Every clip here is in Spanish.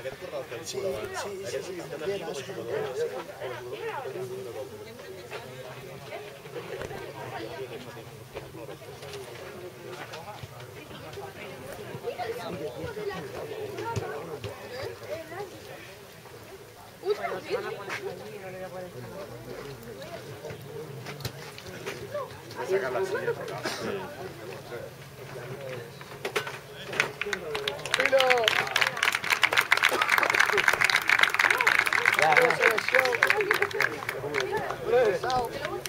Aquest que sí, sí, la silla. Hola.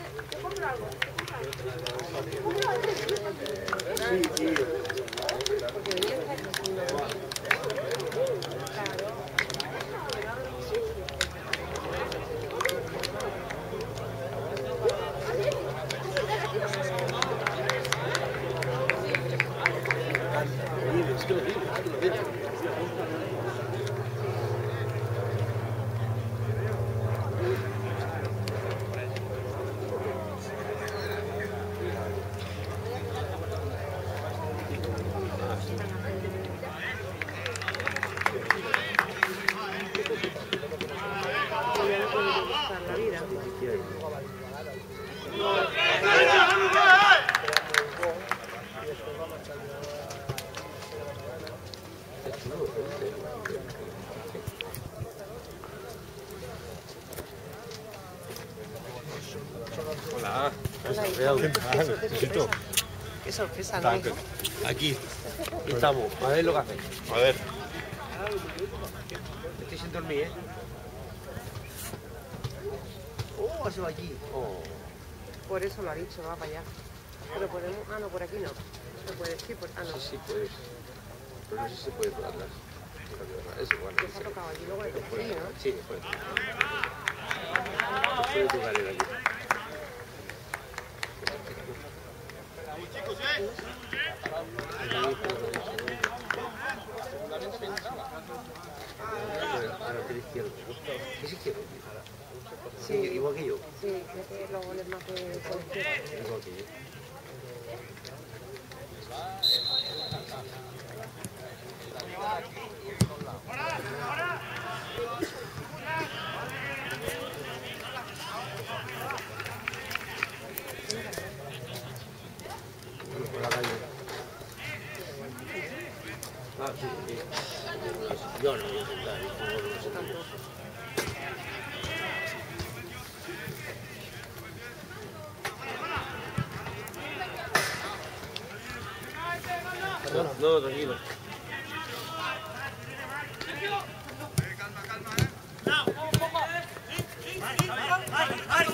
Qué sorpresa, ¿no? Aquí estamos. A ver lo que hacen. A ver. Estoy sin dormir, ¿eh? Oh, se va allí. Oh. Por eso lo ha dicho, va para allá. Pero podemos. Ah, no, por aquí no. Se puede decir, por... ah, no. Sí, sí puedes. Pero no sé si se puede por atrás. Es igual. Se ha tocado allí, luego toca allí, ¿no? Sí, puede. Puede tocar el aquí. Ahora que izquierdo. Es izquierdo. Sí, igual que yo. Creo que los goles más de por izquierda. Igual que yo. Por la calle. Ah, sí, sí. Yo no voy a sentar, yo no voy a sentar. No, no, tranquilo. Eso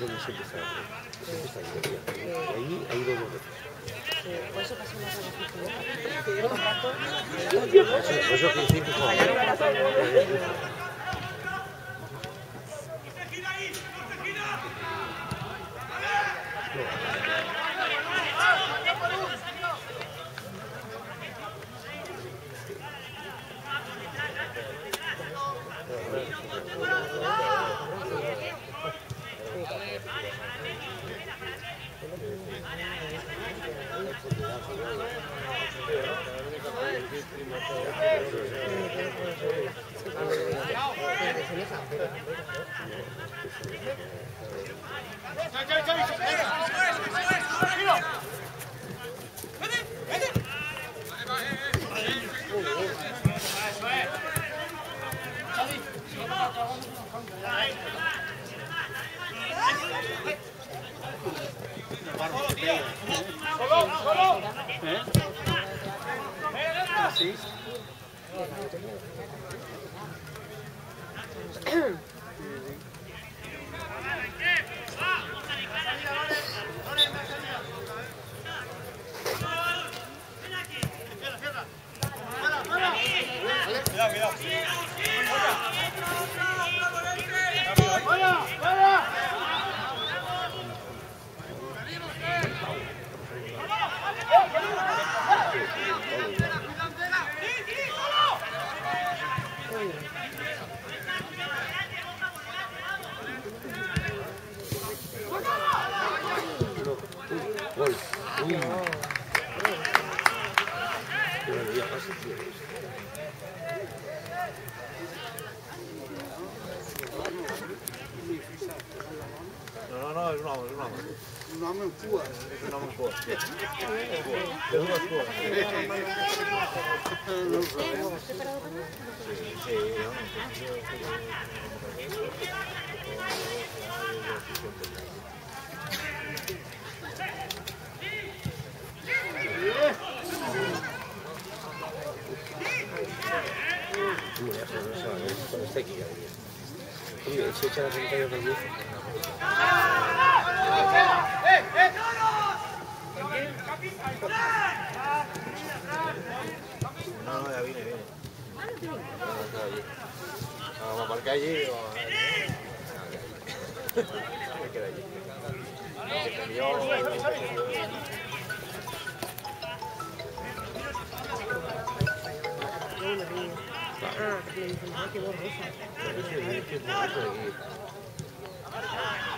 donde siempre. Ahí ha ido dos veces. Por eso pasó más Por eso que siempre Thank you.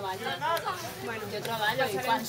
Bueno, yo trabajo y quan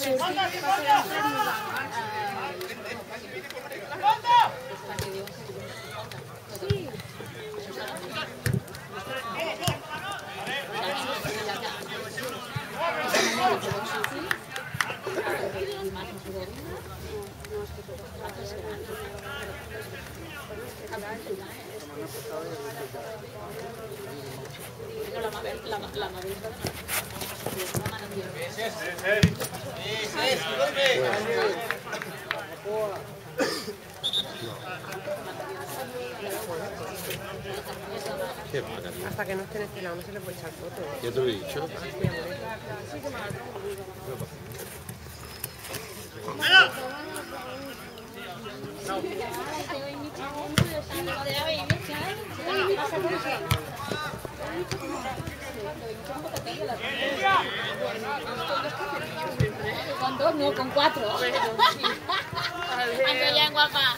Hasta que no esté en este lado no se le puede echar foto. ¿eh? Ya te lo he dicho. Con dos, no, con cuatro. Ando ya en guapa.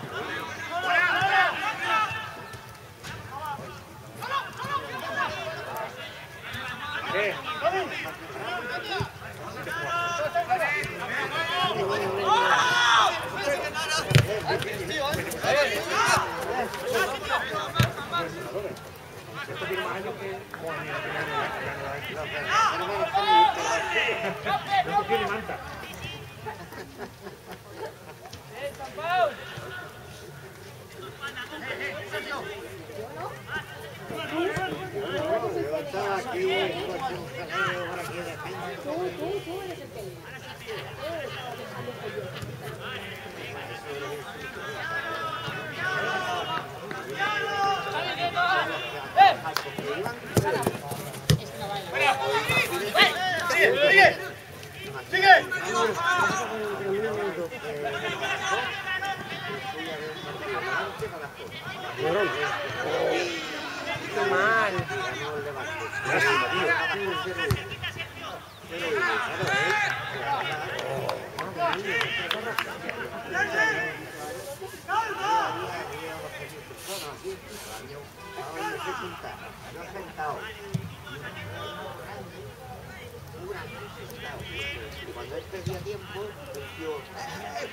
No tiene manta. Y cuando él perdía tiempo, ¡eh,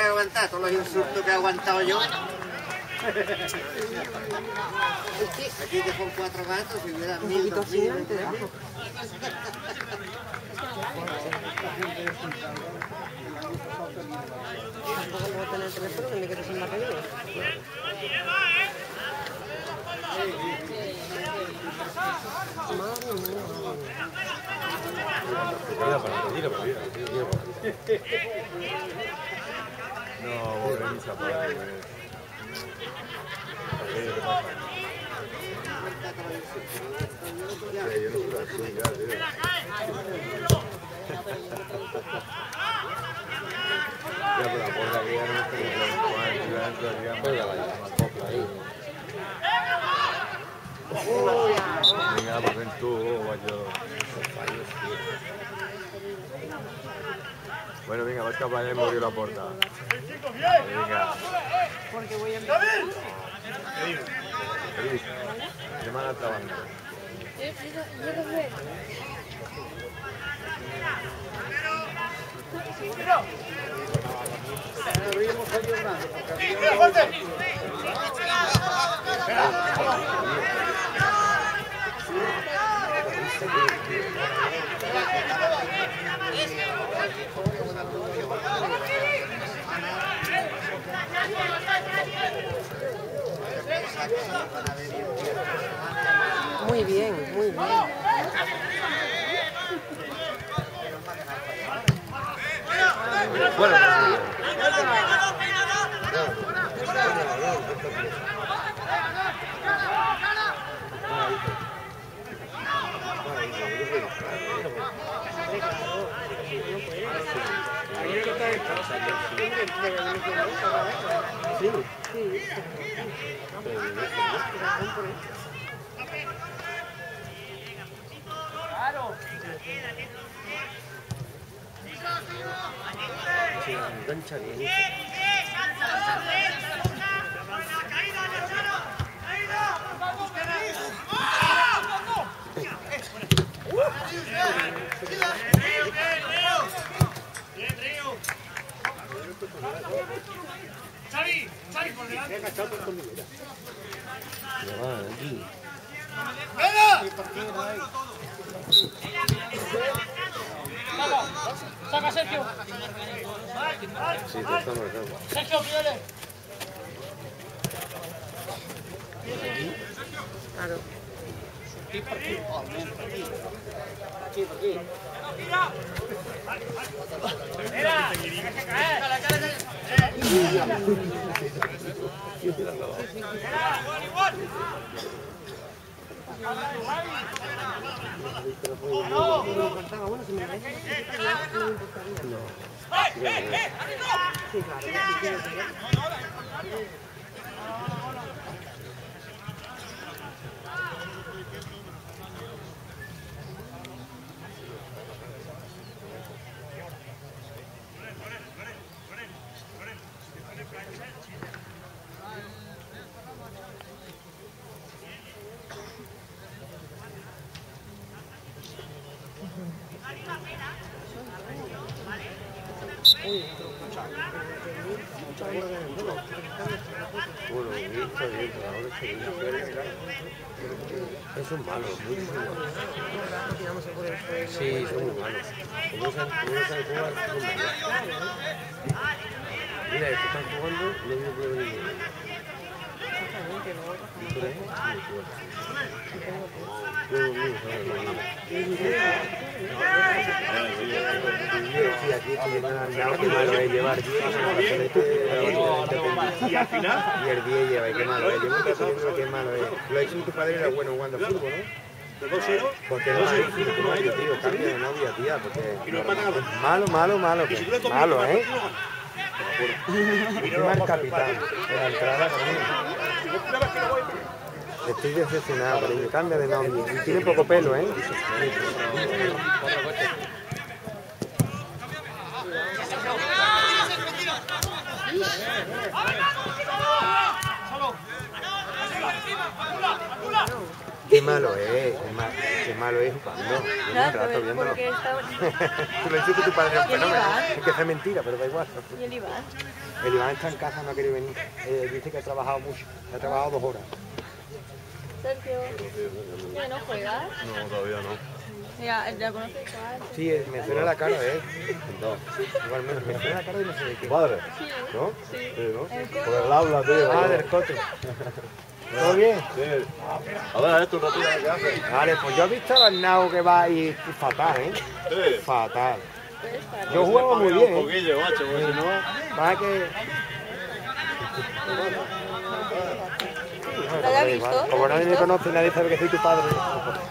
que aguantar, todos los insultos que he aguantado yo. Aquí que con cuatro gatos y hubiera mil, dos mil. ¿eh? Mira para mira para para No, vos venís a pagar, güey. Ya, pero la puerta que ya no es que yo entro, yo entro, ya la copla ahí. Venga, pues ven tú, guayo. Son fallos, tío. Bueno, venga, vas capaz de morir la puerta. Venga. Porque voy a Feliz. Llaman al trabajo. Muy bien, muy bien. Bueno, Se engancha bien. Xavi, Xavi, por delante. Ya va, aquí. Vamos, saca Sergio. Sí, te está marcando. Sergio, pídele. Claro. Mira, déjate caer. Faltaba, bueno, si me lo dejas así, no me importaría. Sí, claro. sí, quiero que- Bueno, bien, está bien, pero ahora se dice. Eso es malo, muy malo. Tirándose por el suelo. Sí, son muy malos. Malos. Mira, estos están jugando, no viene por venir. Exactamente, luego ¿Tú ves? Muy fuerte. Luego, luego, Sí, aquí estoy viendo al lado, qué malo es llevar 10 Y al final, y el 10 lleva, y qué malo es. Yo nunca sé lo que malo es. Lo ha hecho tu padre era bueno jugando al fútbol, ¿no? de 2-0, Porque no hay no hay, tío, cambia de novia, tía, porque malo, malo, malo, malo, ¿eh? encima el capitán, la entrada también. Si no pruebas que no voy, Estoy decepcionado, pero cambia de novia. Y tiene poco pelo, ¿eh? Qué malo es, qué, ma- qué malo es jugando. Llevo un rato viéndolo. Tú lo. Es que es mentira, pero da igual. ¿Y el Iván? El Iván está en casa, no ha querido venir. Eh, dice que ha trabajado mucho, ha trabajado dos horas. Sergio. ¿Ya no juegas? No, todavía no. Ya, ya conoces cuál. Sí, eh, me suena la cara, ¿eh? No. Igualmente, me suena la cara y no sé de qué. Padre. Sí. ¿No? Sí, ¿no? El Por el habla, tío. Ah, del coche. ¿Todo bien? Sí. A ver, esto un ratito que hace. Vale, pues yo he visto al Arnau que va y fatal, ¿eh? Sí. Fatal. Yo juego muy bien, Un ¿eh? poquillo, macho, porque si no. Pasa que... ¿Lo había visto? Como nadie me conoce, nadie sabe que soy tu padre.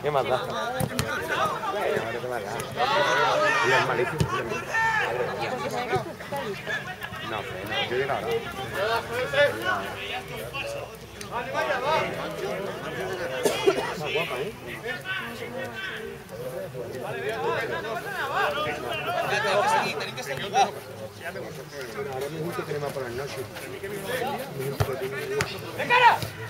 ¿Qué más da? ¿Qué más da? Y es malísimo. No, no, yo llego ahora. Está guapa, ¿eh? Ahora me gusta tener más por la noche. Esto no es tan grande, sí, ahí,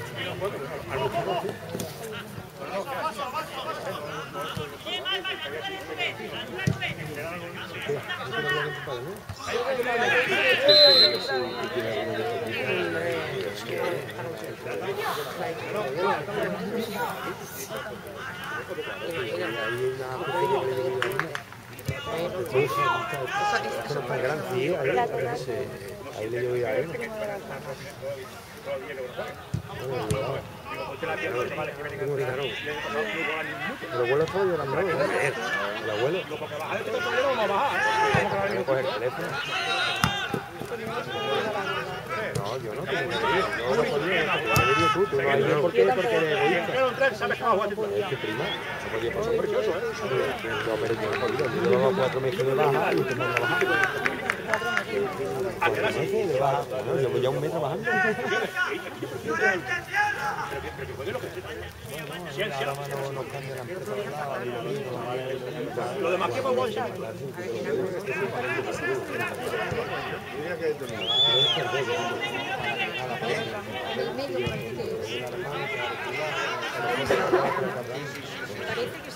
ahí, se- ahí le llevo a él. ¿Cómo gritaron? El abuelo. El abuelo. A coger el teléfono. No, yo no, tengo ir. No, podía. Tú, tú no has ido porque, porque eres egoísta. Es que prima, no podía pasar por. No, pero yo no podía. Yo llevaba cuatro meses de baja y te mando a llevo ya un mes trabajando. Lo demás que vamos a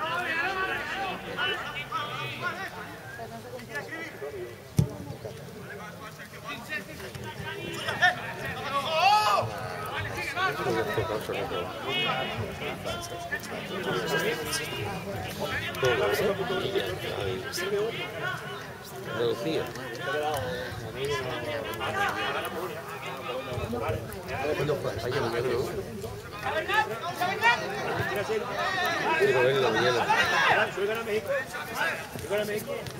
Ahora, la. Venga, tú, yo te lo agarro, yo te lo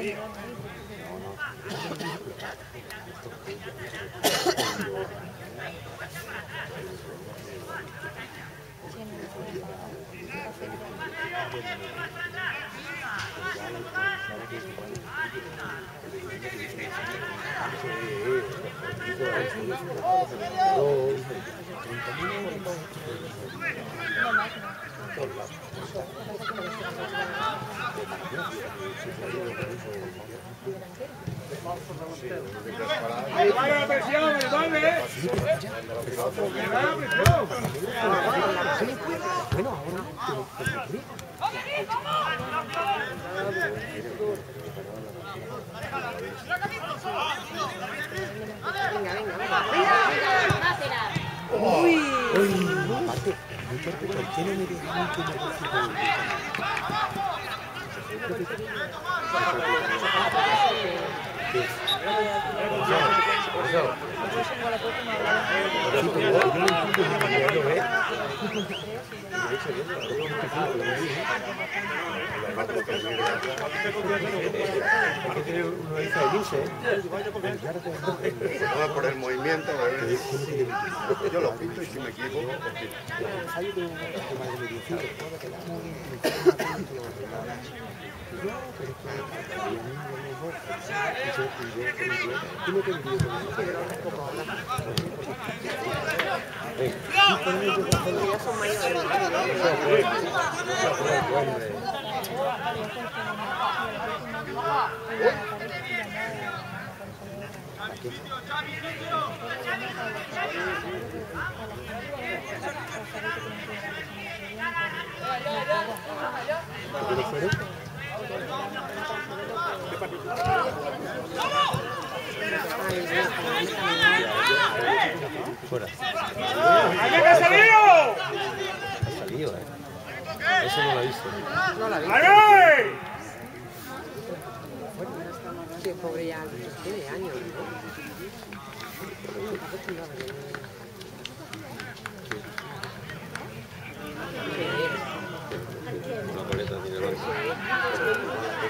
이게 ¡Vaya la presión. Bueno, ahora Venga, venga, venga. Por eso. Pero como no lo entiendo, no lo ve. Hay que tener una lista de 15. No, por el movimiento, yo lo pinto y si me equivoco, ensayo de Fuera. ¡Allá que ha salido! ¿eh? Eso no lo he visto. No la vi. ¡Vale! Sí, pobre ya, tiene años. Está acostumbrado a que- Una coleta tiene el banco. Tengo nota con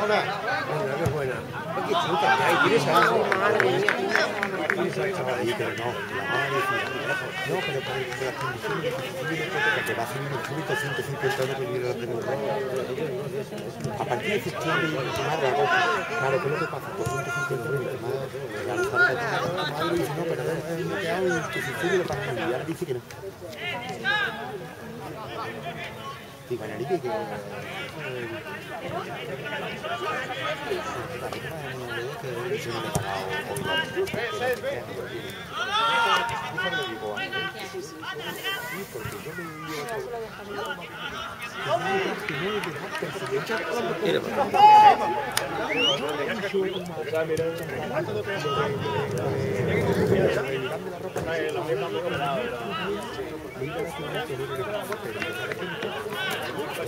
Ahora, venga, qué buena. Qué chuta que hay, tienes algo. Tienes al chaval ahí, pero no, la madre no, pero por las condiciones que va a ser un chulito 150 euros que viene a partir de septiembre y mi madre hago, claro, ¿qué es lo que pasa? Por 150 euros madre, la santa la madre dice, no, pero no te hago y. Y ahora dice que no. Digo, Narique, que... Gracias.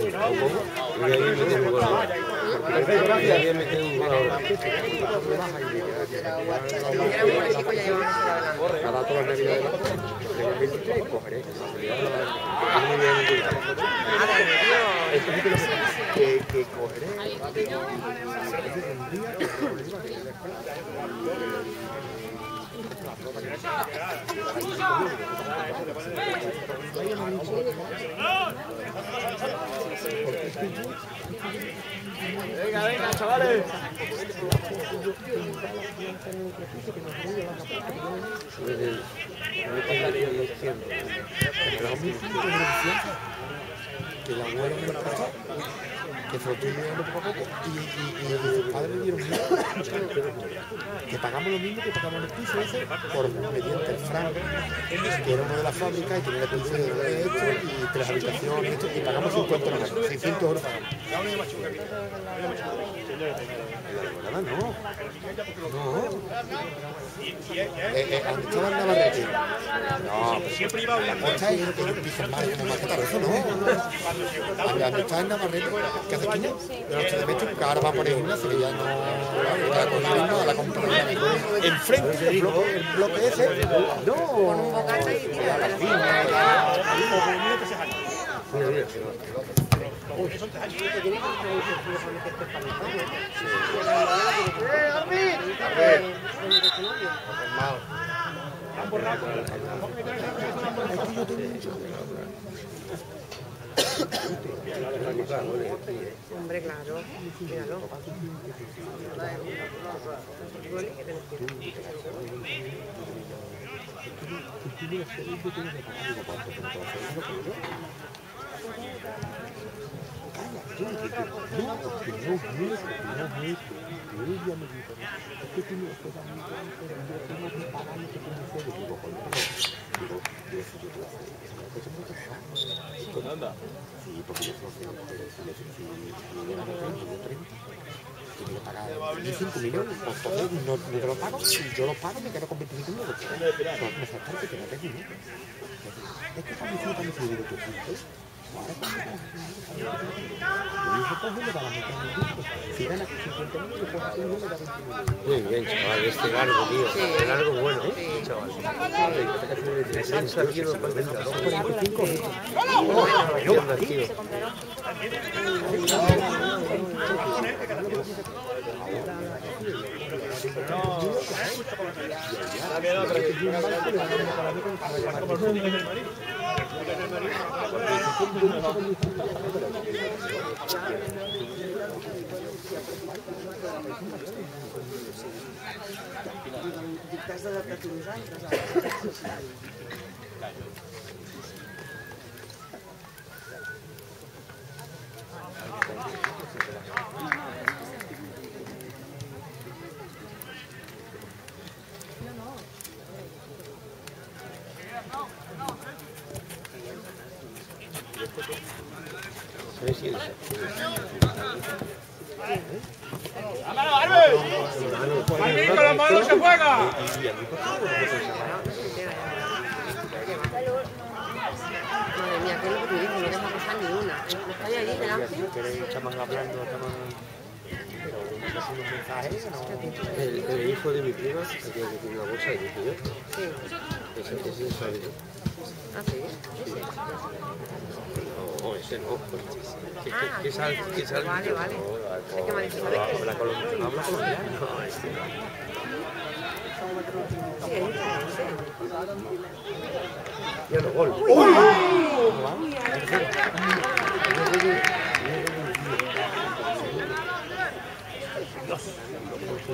Y ahí mete un gol. Y ahí mete un gol ahora. Era muy chico, ya llevamos adelante. Cada todas las navidades de los 23 cogeré. Muy bien, muy bien. Esto sí que que, que cogeré. Venga, venga, chavales. Desde el- no te daría los 100. Pero a mí sí me beneficia que el que se lo estoy poco a poco y, y, y que sus padres dieron que pagamos lo mismo que pagamos el piso ese por mediante el franc, que era uno de las fábricas y tenía la pensión de esto y tres habitaciones esto, y pagamos 50 euros, 600 euros no. No. Eh, eh, ¿Dónde estaba el Navarrete? No, pues Siempre iba bien. la costa es que mal como maqueta, eso no. ¿Dónde está el Navarrete? ¿Qué hace esquina? De los de México, que ahora va por el gimnasio, que ya no. Ya cogiendo a la compra de Enfrente del bloque, el bloque ese. No. Con un bocata y a la esquina y tal. Hombre, claro. Míralo. No, porque yo tengo que pagar lo que tú me haces. Digo, coño, digo, yo eso yo te lo hago. Eso me lo hago. Anda. Sí, porque yo soy pero si le si si me llegan a 30, yo 30, tengo que pagar 25 millones, pues entonces no, no te lo pago, si yo lo pago me quedo con 25 millones. Pero me que no dinero. Es que el disco. Si gana 50 millones, yo puedo hacer un número de 20 millones. Muy bien, chaval, este largo, tío. Este largo bueno, ¿eh? Chaval. 45 euros. Mierda, tío. T'has d'adaptar tu nosaltres. ¿Sabes quién es? ¡Martín, con las manos se juega! Madre mía, ¿qué es lo que tú dices? No deja pasar ni una. ¿Está ahí allí delante? Hablando, no... El, el hijo de mi prima, aquí que tiene una bolsa, y dije yo. Sí. Ese, es sabe yo. Ah, sí. No, no, ese no. ¿Qué, qué, Ah, qué sal, qué sal? vale, vale. Habla colombiano. No, este no. Ya no, gol. Sí,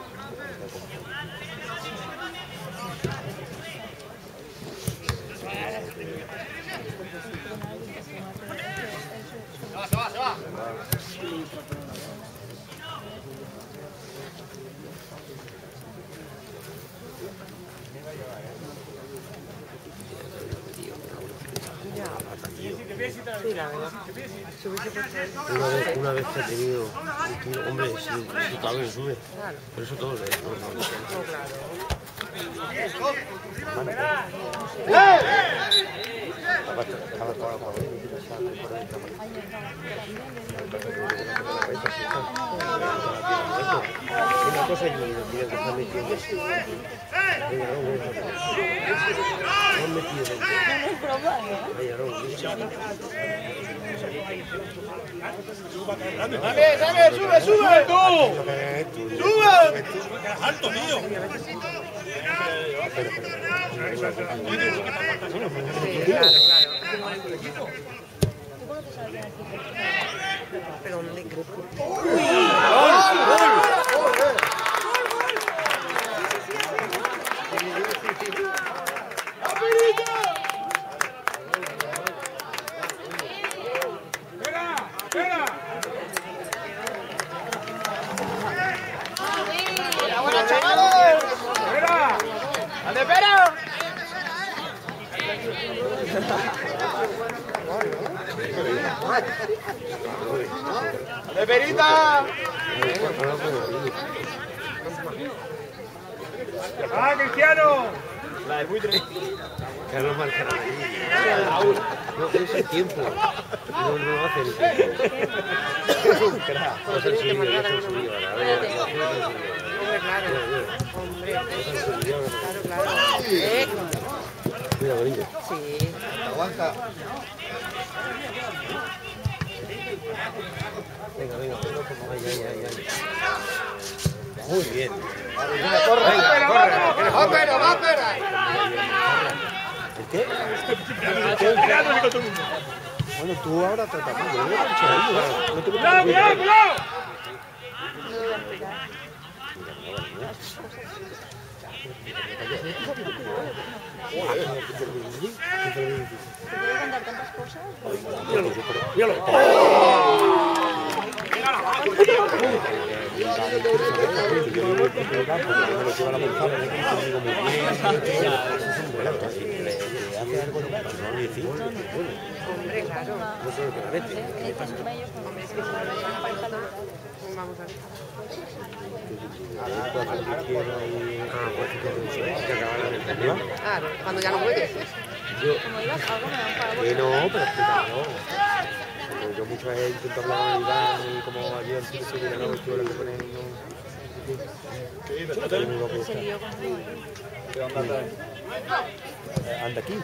si cabe, sube. claro. Por eso no, no, no. No, todo. Una cosa y que metiendo. Venga, no, venga, ¡Dame, dame, sube, sube! ¡Tú! ¡Sube! ¡Alto, claro. Pero ¡Ande, perita! ¡Ah, Cristiano! La de buitre. Carlos marca la amarilla. No, es el tiempo. No, no hace el tiempo. No es el suyo, no es el suyo. ahora, a ver, no es el suyo. Hombre, claro. Hombre, claro, claro. Mira, bonito. sí. Aguanta. Venga. Ay, ay, ay, ay. Muy bien. ¡Va, pero, va, pero! ¿El qué? Bueno, tú ahora trata tú, yo ¿no? Te ¡Cuidado, cuidado, cuidado! ¿Te con con ver. No dan para Que no, hablar con como allí en la noche, ahora que ponen, Anda aquí.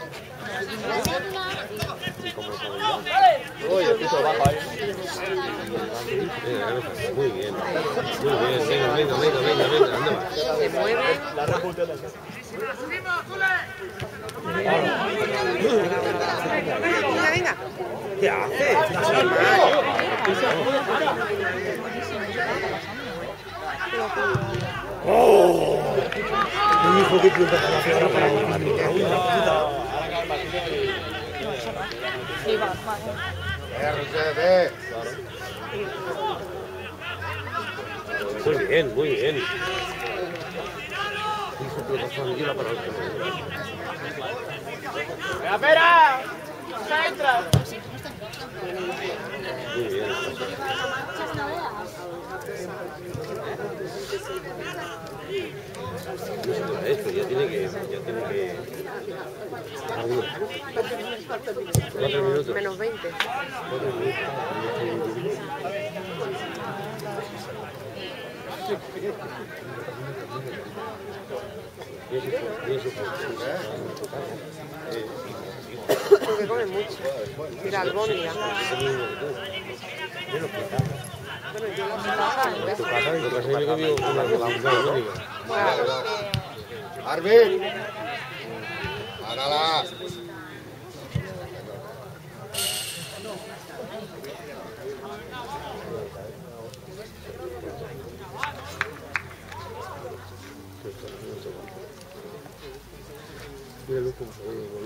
Muy bien. Venga, venga, venga, venga, venga. Venga. ¿Qué haces? ¡Oh! Mi hijo que punta para hacer ahora para la Sí, va, va. RCB. Muy bien, muy bien. Hijo que pasó a mi vida para el ¡Espera! ¡Entra! Muy bien. Esto ya tiene que. Ya tiene que. Cuatro minutos. Menos 20. Cuatro minutos. Porque come mucho. Mira, albóndiga. Arvin. Cómo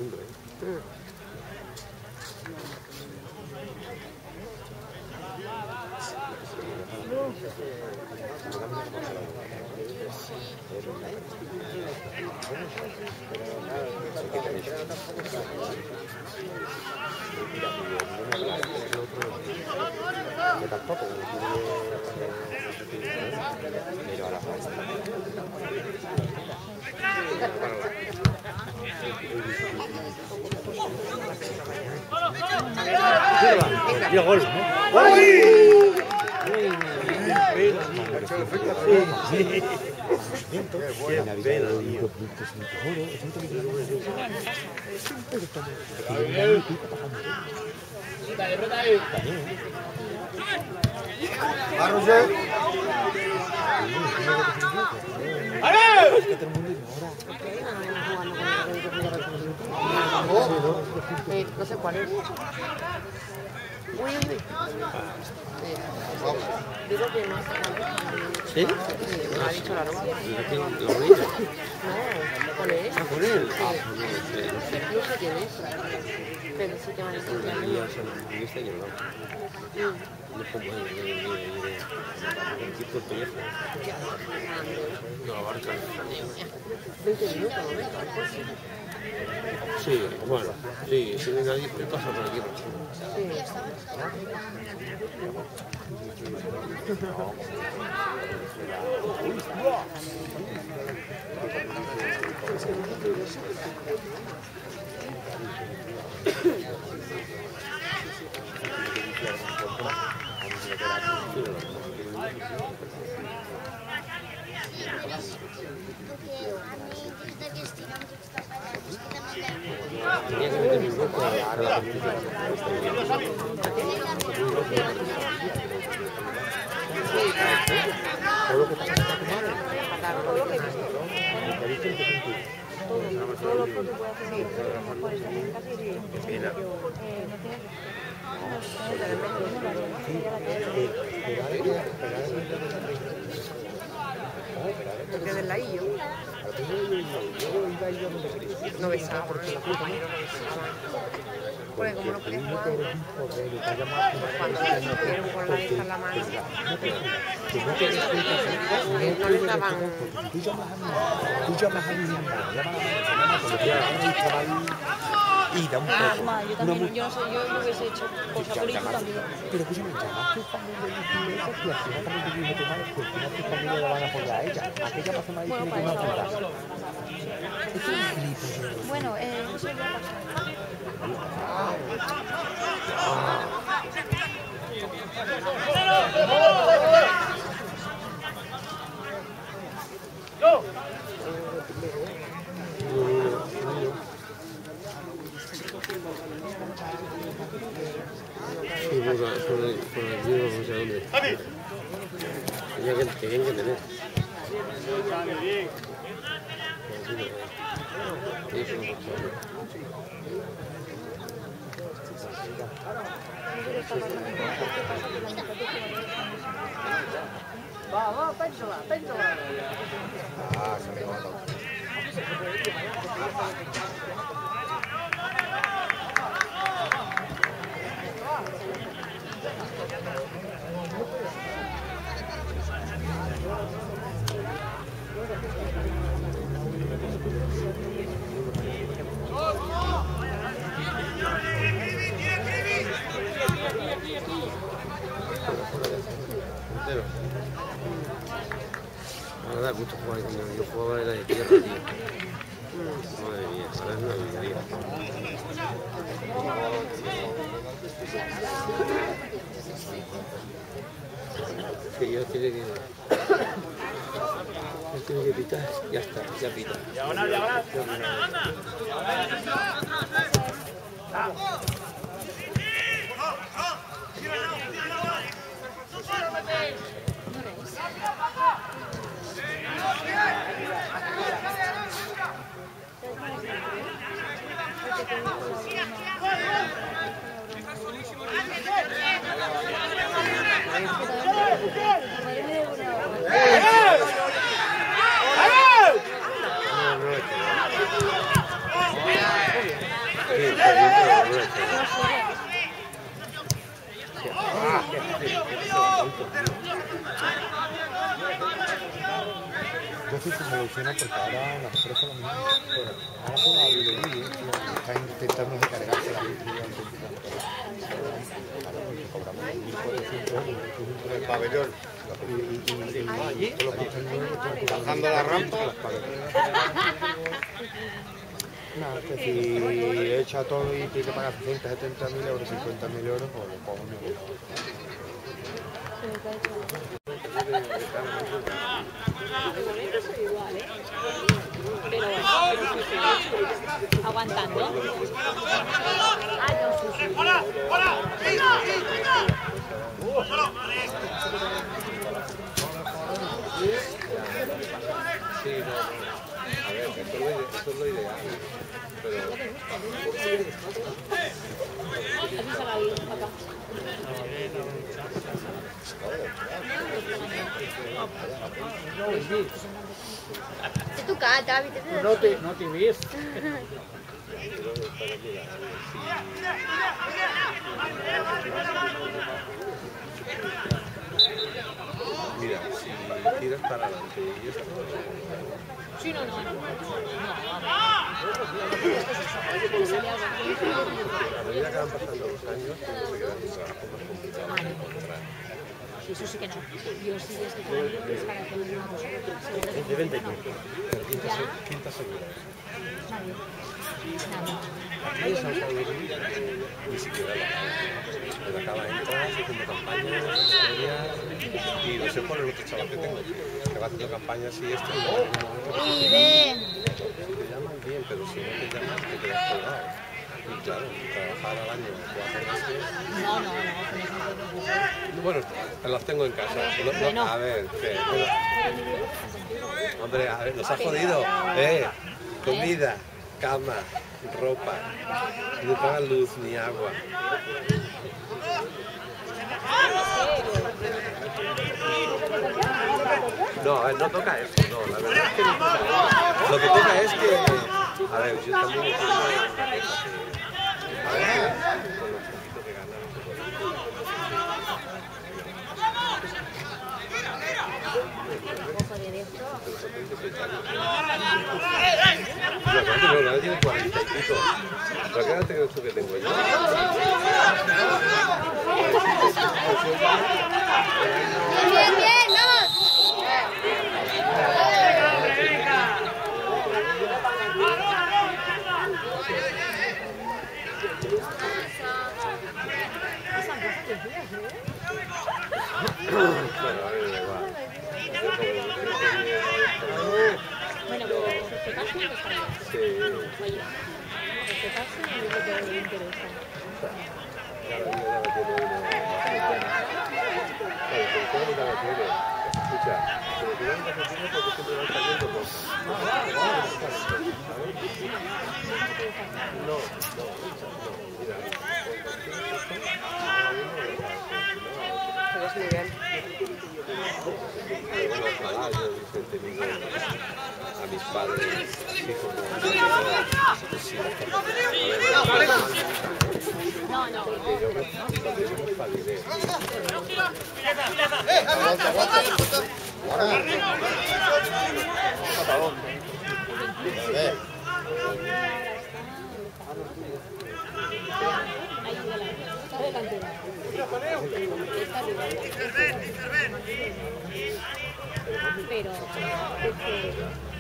Que tampoco, pero a la Mira, gol. Eh, es. No sé cuál es. ¿Sí? Ha dicho la. No, con él. Ah, con él. Ah, No sé es. Pero sí que no. No. No, abarca. 20 minutos, ¿no? Sí. Bueno, sí, si nadie, pues pasa por aquí. Sí. Tenía que meter un hueco a la competición. Todo lo que está pasando a tu madre. Todo lo que he visto. Te dicen que son tuyos. Todo, todo lo que puede hacer. No besaba porque la no Porque como no jugar, cuando se con la esta en la mano, eh, no les daban. Tú llamas a mi tú llamas a mi llamas a y da un poco. Ma, yo también, yo no sé, yo no hubiese hecho cosas, pero tú también. Pero escúchame, llamas tu familia y dices eso, y al final también te dice tu madre que al final tu familia le van a apoyar a ella. Aquella persona ahí Bueno, tiene que para una eso. puta. Es un gilipollas. Bueno, eh, eso ya pasó. Sí, por, por, por allí no sé dónde. Tenía que, tenían que tener. Eso no pasa. Ah, se me va la Entero. Cuando yo jugaba era de tierra, tío. Madre mía, ahora es una. Que yo tiene que... Él tiene que pitar, ya está, ya pita. No, no es que no. Sí, está bien, pero no es que no. Yo soluciona porque ahora niños, bueno, ahora con la biblioteca, están intentando recargarse la biblioteca Ahora porque cobramos 1.400 euros El pabellón. y, y, Bajando la rampa. Nada, que si echa todo y tiene que pagar 60, 70 mil euros, 50 mil euros, pues lo pongo en mi aguantando. Sí, no, no. A ver, esto es lo, ide- esto es lo ideal. No te ves. mira, si tiras para adelante y esto, Sí, no, no. no. pasando los años, pues se más de encontrar. Eso sí que no. Yo sí desde que lo es para hacer una cosa. Es de 20 quintas, pero quintas se- quintas seguras. Nadie. Nada. Aquí en San Pablo ni siquiera la. La acaba en todas, haciendo campañas, y lo sé por el otro chaval que tengo, que va haciendo campañas y esto, y en algún momento Vive! te llaman bien, pero si no te llaman te quedas colgado. Y claro, trabajar al año cuatro meses. No, no, no. Bueno, las tengo en casa. No- no- a ver, ¿qué? Hombre, a ver, nos ha jodido. Eh, comida, cama, ropa. No pagan luz ni agua. No, a ver, no toca eso, no, la verdad es que no toca eso. Lo que toca es que, a ver, yo también cosa que, a ver, con los poquitos que La que no, nadie tiene 40 y pico. Pero ¿qué edad te crees tú que tengo yo? Bien, bien, vamos. Bueno, a mí me da igual. Bueno, pero respetarse y está bien. Sí, Oye, respetarse y es lo que le interesa. cada día ya la tiene uno. Claro, pero todo el mundo la tiene. Escucha, pero tú no te tienes porque siempre vas saliendo cosas. No, no, no, mira. Pero es muy bien. Bueno, ojalá yo hubiese tenido a como sí, No, no, porque yo me, porque yo me espabilé. ahí de la está delantera. Está arriba. Pero, este,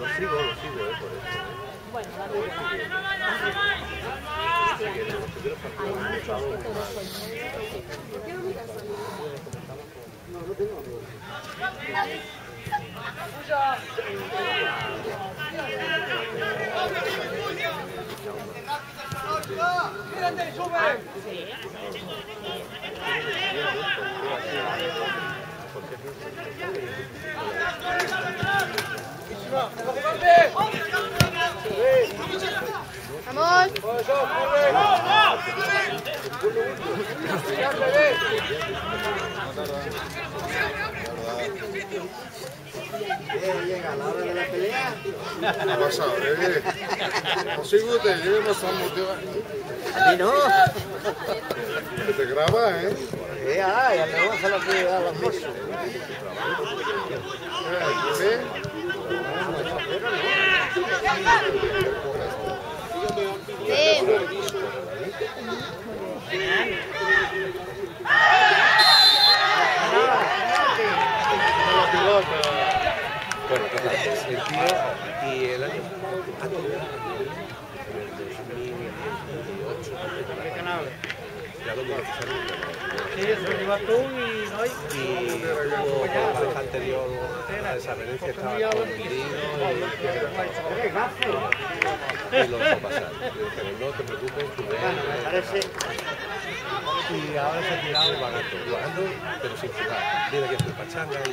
Lo sigo, lo sigo, eh, por eso. bueno, hay muchos que todos son nuevos. Vamos. Llega la hora de la pelea. ¿Qué pasa? Eh? Consigo te llevo a motivar. A mí no. Que te graba, ¿eh? Ya me vamos a lo que da los mozos. ¿Eh? Bueno, total, el tío y el año en el 2018, ya lo tú y no hay. y tuvo con la pareja anterior estaba y lo dejó pasar. Le dijeron, no te preocupes, tú. Y ahora se ha tirado jugando, jugando, pero sin jugar. Viene aquí a hacer pachanga y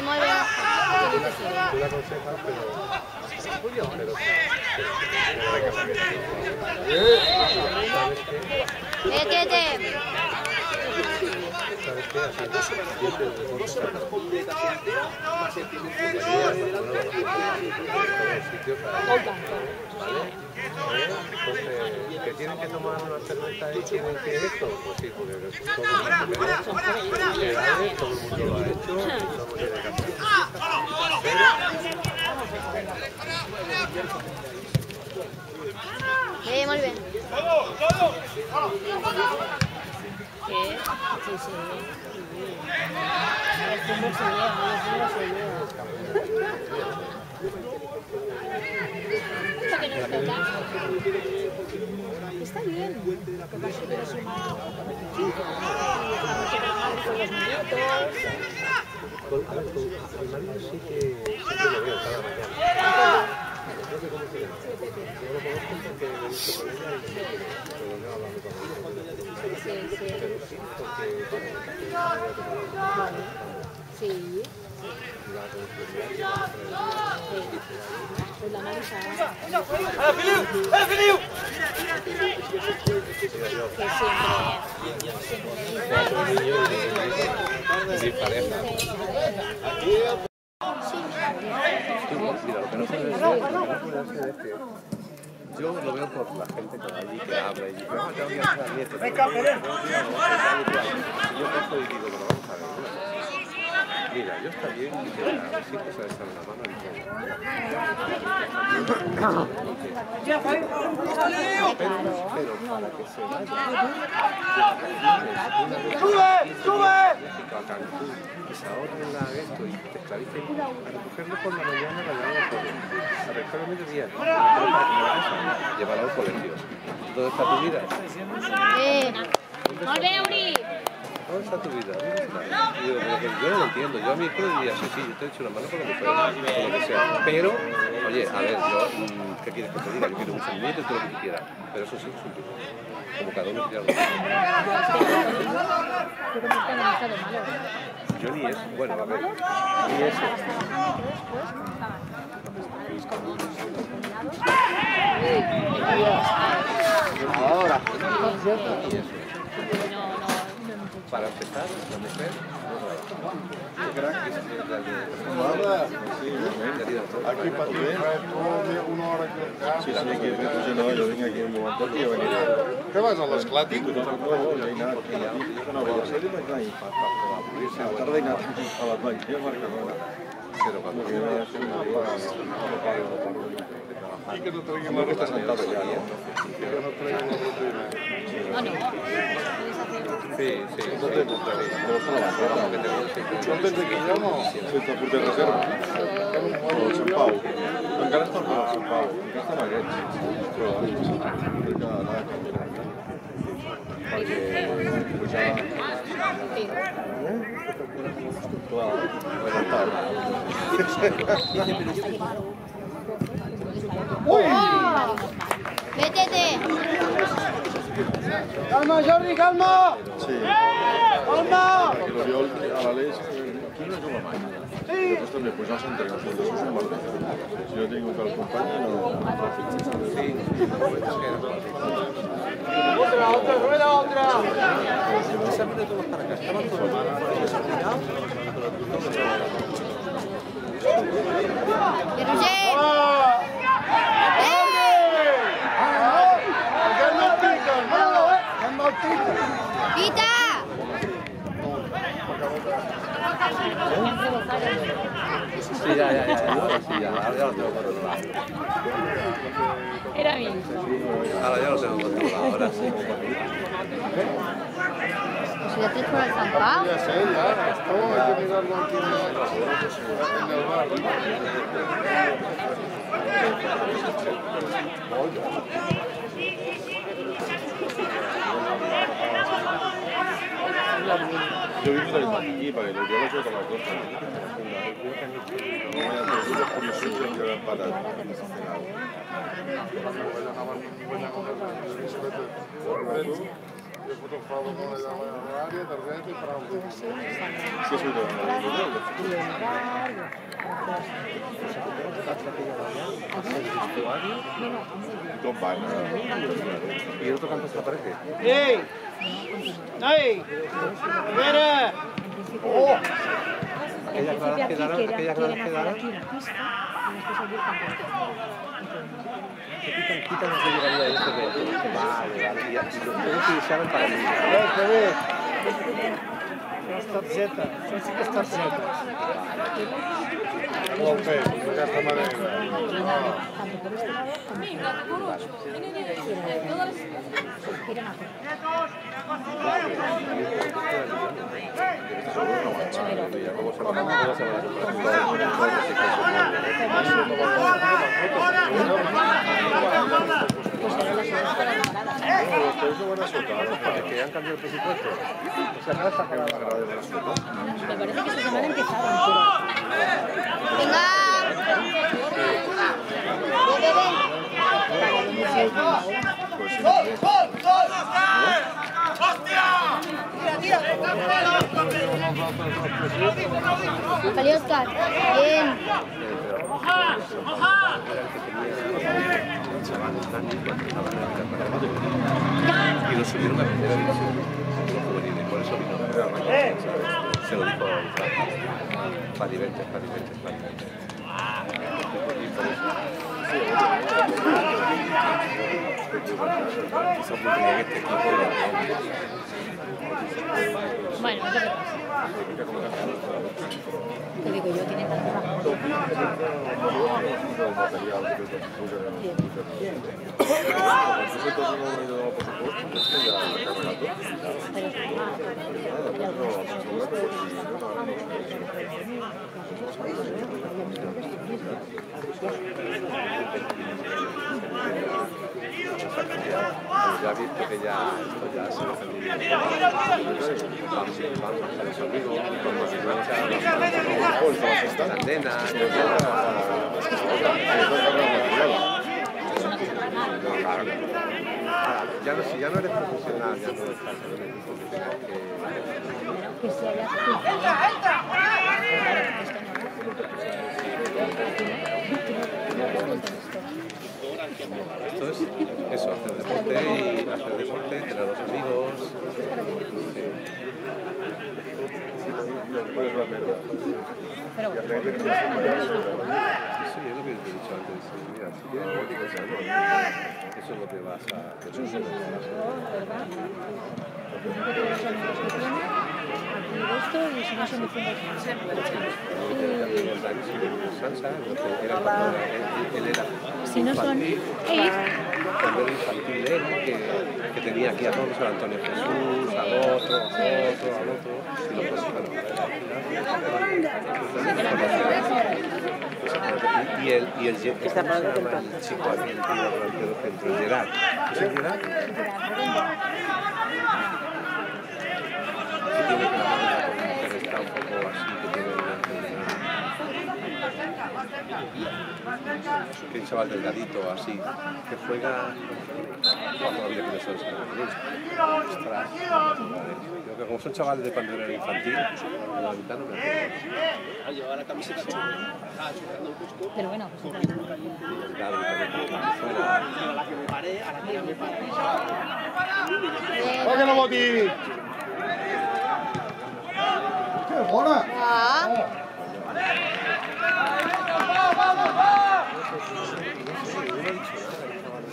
sí, muy bien. Tú la aconsejas, pero. Pero. Vete, vete. ¿Sabes qué? Haciendo siempre de cosas. ¿Vale? Entonces, que tienen que tomar una cerveza y tienen que esto, pues sí, porque todo el mundo todo el mundo lo ha hecho y todo tiene que hacer. Eh, muy bien. ¿Qué? Sí, sí. El fútbol se lleva, el fútbol se lleva. ¿Esto que nos toca? Está bien. Mal con a ver, marido sí que lo veo cada mañana. No sé cómo se llama. Yo lo conozco porque con ella y no he hablado con ella. Sí, sí. Pero sí, porque. Sí. Yo lo veo por la gente que allí, que habla y dice, ah, tengo que hacer a yo y vamos a ver. una cosa. Mira, yo está bien que mis hijos se dan la mano y todo. Pero, pero para que se vaya, ¡Sube! a Cancún se ahorren la esto y te esclavicen a recogerlo por la mañana para llevarlo al colegio, a recogerlo a mediodía, llevarlo al colegio. ¿Dónde está tu vida? Eh, bé, Uri! ¿Dónde está tu vida? Yo no lo entiendo. Yo a mi hijo le diría, sí, sí, yo te he hecho una mano lo que lo que sea. Pero, oye, a ver, yo, mm, ¿qué quieres que te diga? Yo quiero mi nieto y todo lo que quieras. Pero eso sí es un tipo. Como cada uno quiere algo. Un. Yo ni eso. Bueno, a ver, ni eso. Ahora. Ni eso. No, no, no. Para empezar, la mujer no trabaja. Yo creo que es la de... Aquí para ti, una hora que... Sí, sí, aquí es que yo no, yo vengo aquí un moment aquí a venir. Què vas a l'esclàtic? No, no, jo he anat, no, a la sèrie vaig anar i per, per, per avorrir-se. A la tarda he anat a la Bahia a Barcelona. Pero cuando Porque yo yo vaya voy a a hacer una para, para, para, I que no treguin Como la que está rutina. sentado ya, ¿no? I que no treguin la rutina. Ah, no. Sí, sí, sí. No té dubte, però està a la Como que ja, no? Sense porter reserva. O el Sant Pau. Encara està per al Sant Pau. Encara està amb aquests. Però crec que anava a canviar. Perquè pujar... Clar, métete. Calma, Jordi, calma! Sí. Calma! Perquè l'Oriol a l'Aleix aquí no juga mai. Després també pujar als entrenaments, això és un merder. Si jo tinc que el company no... Otra, otra, rueda, otra! Para acá. Todos Yerusel. Calma el pico, hermano! Calma el pico! Quita. Sí, ya, ya, ya. ya. Sí, ya. Ahora ya lo tengo controlado. Era bien. Ahora ya lo tengo controlado. Ahora sí. Pues ya te por el Pau. Ja sé, ja. Esto hay que mirarlo aquí en el, bar vinc del matí perquè l'Oriol ha jugat a les 12. No voy a hacer dudas por los suyos que han empatado. Yo área, tarjeta y para. ¡Ey! ¡Ey! ¡Vera! Aquellas claras quedaron, aquellas claras quedaron. Quitan, quitan lo que llegaría esto de... Vale, vale. Y así todos se desearon para mí. Las tarjetas. Son es tarjetas. Manera. que han cambiado el presupuesto. O sea, que van a grabar de suelta. Me parece que esta semana. ¡Venga! Salió Oscar. Bien. Y lo subieron a primera división. Por eso vino a. Se lo dijo Frank. Pariventes, pariventes, pariventes. Y por eso. Este equipo Bueno, es lo que pasa. Te digo yo, tiene tanta ya visto que ya esto ya se lo Vamos, vamos a los amigos, como si no sea la antena, ya no, si ya no eres profesional, ya no estás en equipo que tengas que se haya Esto es eso, hacer deporte y hacer deporte, tener a los amigos. Sí, es lo que te he dicho antes. Mira, si eso es lo que vas a... Que esto y si no se me funda Si son infantil, ellos, cuando era infantil él, que, que tenía aquí a todos, a Antonio Jesús, al otro, al otro, al otro, y lo pues, y, el, y el, Ge- Está ¿cómo se pagando llama el chico aquí, el delantero centro, el Gerard, ¿es el Gerard? Que un que. Que chaval delgadito, así, que juega. Que que como son chavales de cuando infantil, la mitad no me pero bueno, pues Delgado, delgado, fuera. ¡Oye, no botí! ¡Qué bola!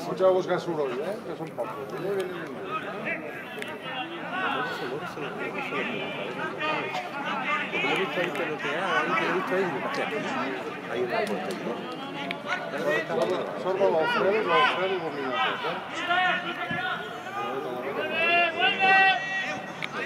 Mucho a buscar su rollo, ¿eh? Que son pocos. Porque lo he visto ahí pelotear, ahí, que lo he visto ahí, y me pasé aquí. Hay una portería. Sorbo los frenos, los frenos y los minutos, ¿eh?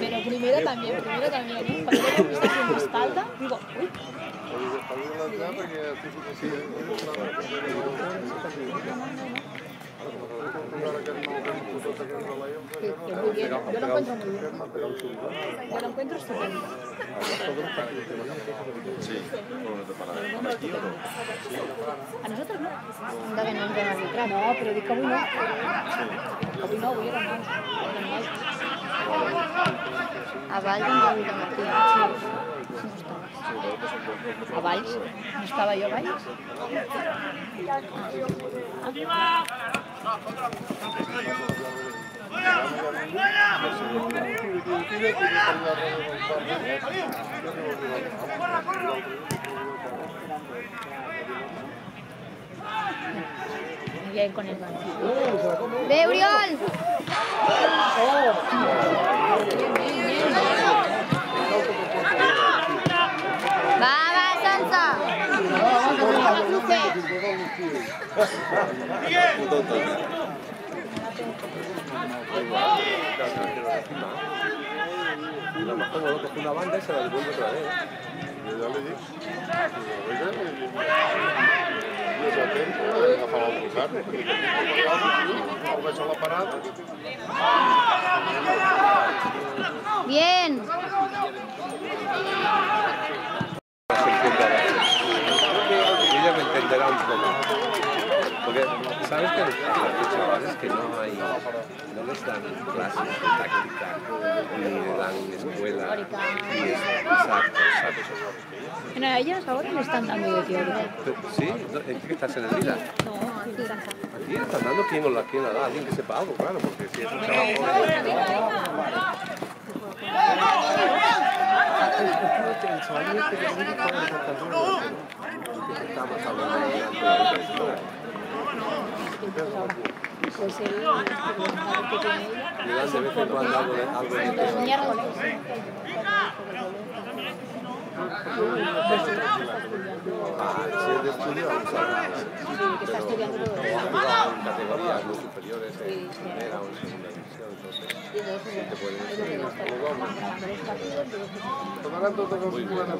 Pero primero también, primero también, ¿eh? Cuando yo espalda, digo, uy, que muy bien. Yo lo encuentro muy bien. Yo lo encuentro estupendo. Sí, no. A nosotros no. Anda que no a arbitrar. No, pero dic que avui no. No. Eren nous. A Valls. Sí, sí, no estaves. A Valls? No estava jo a Valls? Muy con el balón. ¡Ve! Va, va, Sansa! Y lo más cómodo, coge una banda y se la devuelve otra vez. Yo ya le dije. Digo, oiga, y- y ese atento, eh, a favor de usar, porque el tipo aprovecha la parada. Bien. se entiende a veces. Y ella me entenderá un poco. Porque, ¿sabes que los chavales que no hay, no les dan clases de táctica, ni le dan escuela, y es, exacto, exacto. Bueno, a ellos ahora le están dando de teoría. ¿Sí? ¿No? ¿En qué estás en el vida? No, aquí en casa. Aquí están dando quién, o la, quién la da, alguien que sepa algo, claro, porque si es un hablando de Pues el que tiene ella, de vez en cuando algo de, los. Ah, está estudiando categorías superiores, en primera o en lo Tomarán dos de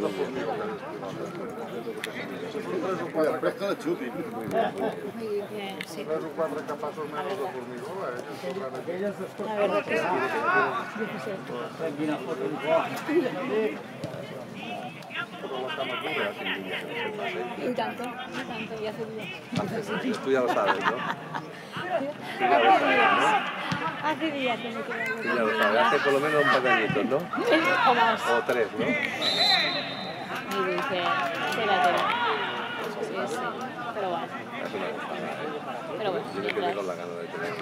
por mí. Tres o cuatro, de formigón, sí. Tanto, y tanto, y días. Tú ya lo sabes, ¿no? Hace días. Hace días que me quedo Tú ya lo sabes, hace por lo menos un par de añitos, ¿no? O más. O tres, ¿no? Y dice, tela, tela. Sí, sí. Pero bueno, Es una gozada. pero bueno, Yo me quedé mientras, con la gana de tener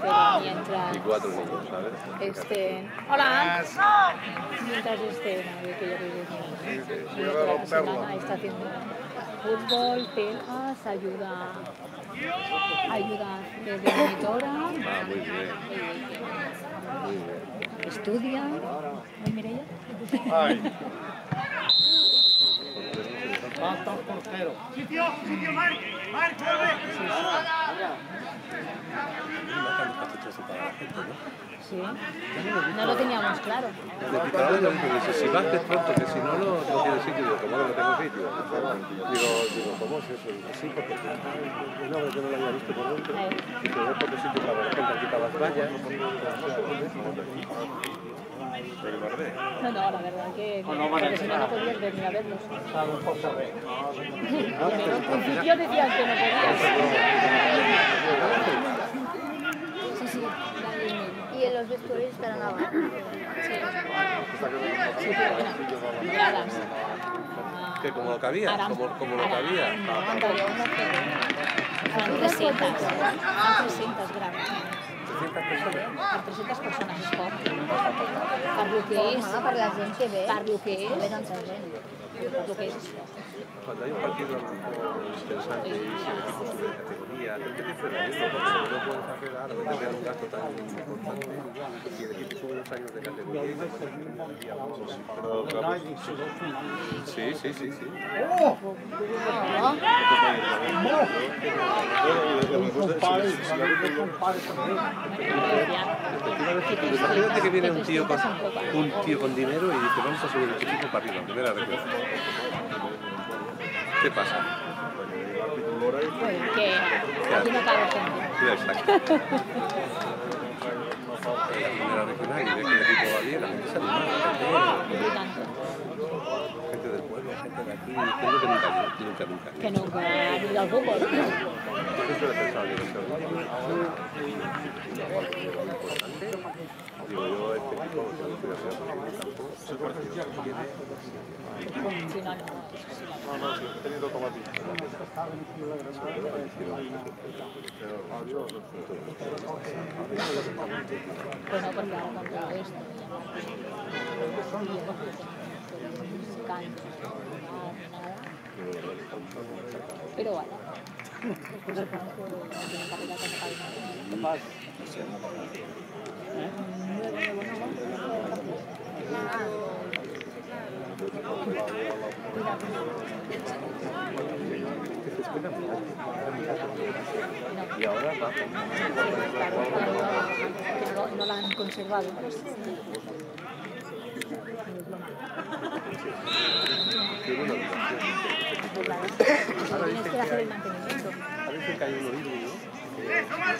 pero mientras y cuatro niños, ¿sabes? estén... ¡Hola! Mientras estén, a ver que yo está haciendo fútbol, telas, ayuda, ayuda de monitora, Ah, muy bien. estudia. ¿Ay, Mireia? Ay, Sí. No lo teníamos claro. Si vas de pronto, que si no, no, no tiene sitio. Digo, ¿cómo que no tengo sitio? Digo, digo, ¿cómo es eso? Dice, sí, porque una vez que no lo había visto por dentro, Eh, dice, no porque sitio para la gente quita las vallas. No, no, la verdad que, porque si no, no podías venir a verlos. En un principio decían que no podías. Sí, sí, Y en los vestuarios estarán abajo. sí, pero bueno, gradas. Que como lo cabía, como, como lo cabía. No, pero uno que... Son 300, son 300 gradas. 300 personas. Per 300 persones és poc. Per lo que és, Ah, per la gent que ve. per lo que és, Ve tanta gent. per lo que és. Cuando hay un partido interesante y si el de categoría, mismo, porque no puedes hacer ahora, meterle un gasto tan importante y el equipo sube unos años de categoría pues, Sí, sí, sí, sí. Imagínate que viene un tío un tío con dinero y dice, vamos a subir el equipo para arriba, primera región. ¿Qué pasa? Que aquí no cabe gente. Sí, exacto. La primera regional y ve que el equipo va bien, la gente se anima, la gente, I tant. Que nunca, nunca, nunca. Que Sí, no, no, no, he tenido. Pero bueno, pues supongo que no tiene carrera con cada Y ahora va. No, no la han conservado. Pues. Claro, tienes que hacer el mantenimiento. Que natural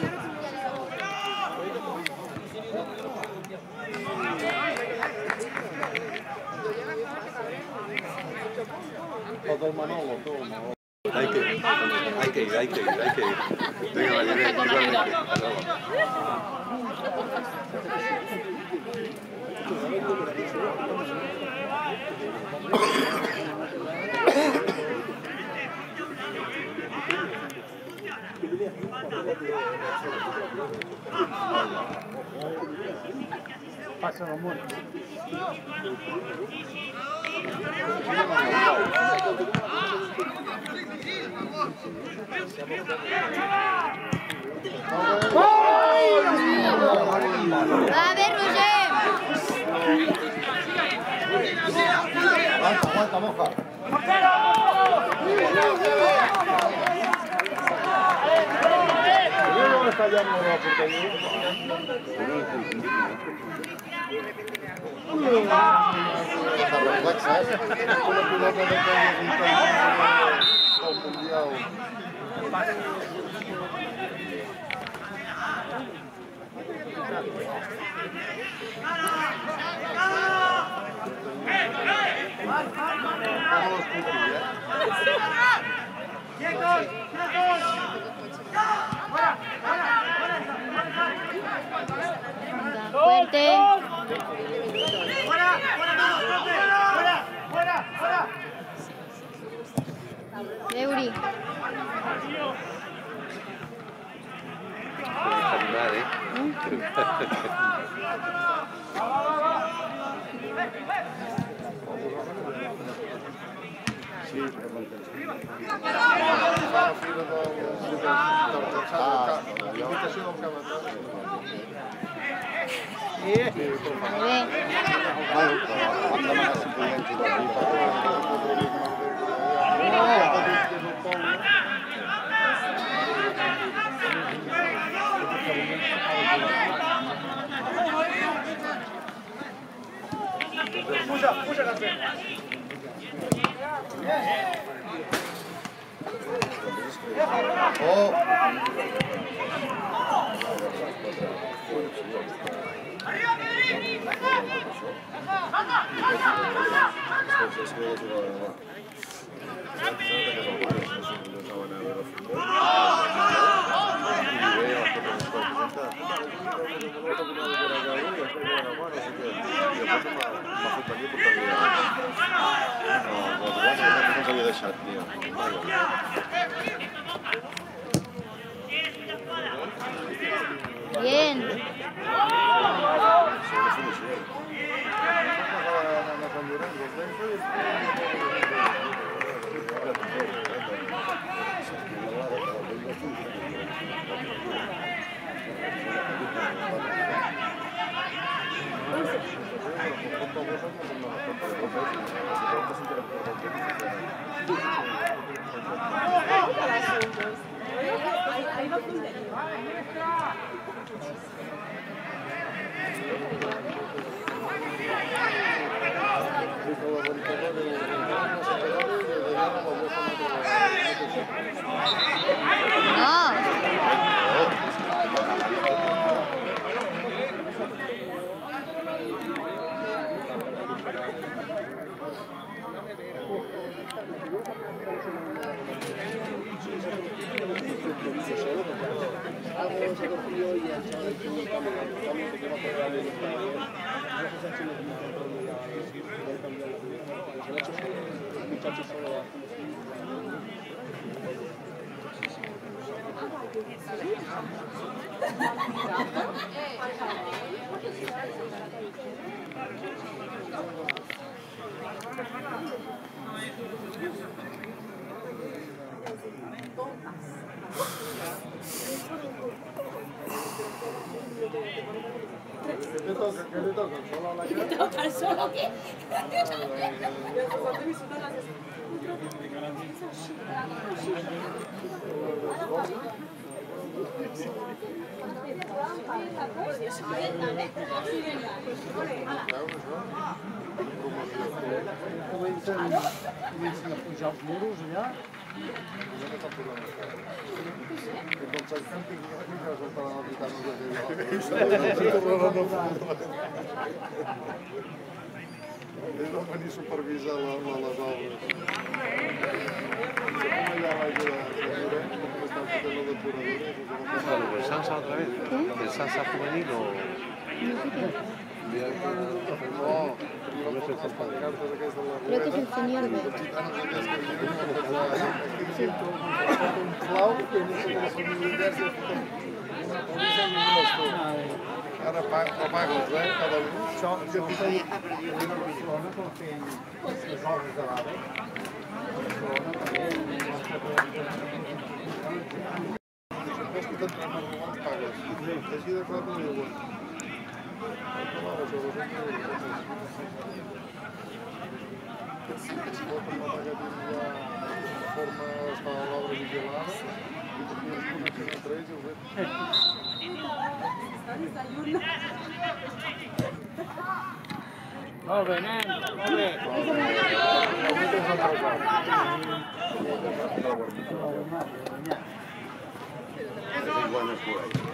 que. Hay que, hay que ir, hay que ir, hay que ir. Venga, igualmente. Hasta luego. A ver, Roger. Aguanta, aguanta, moja. Yo no está fallando la portería. Está relaxa, ¿eh? Una pilota de calle un mundial. ¿Eh? Animar, ¿eh? Sí, Ah, filo do... Ah, ha sido un Oh, Deixar, tio. Bien. Te toca? ¿Qué te toca? ¿Solo a la cara? ¿Toca solo qué? Comencen, comencen a pujar els muros venir a supervisar la, la, les obres. Com allà a l'aigua de Llorenç, com estan fent la depuradora, Bueno, ¿El Sansa otra vez? ¿El Sansa juvenil o...? Creo que es ingeniero. Que que Si vols